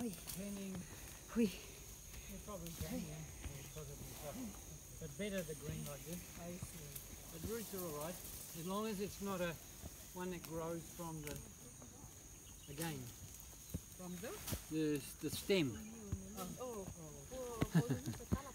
Hui. Turning. Hui. you probably can, yeah. But better the green like this. I see. The roots are alright, as long as it's not a one that grows from the, again, From the? the, the stem. Oh. oh.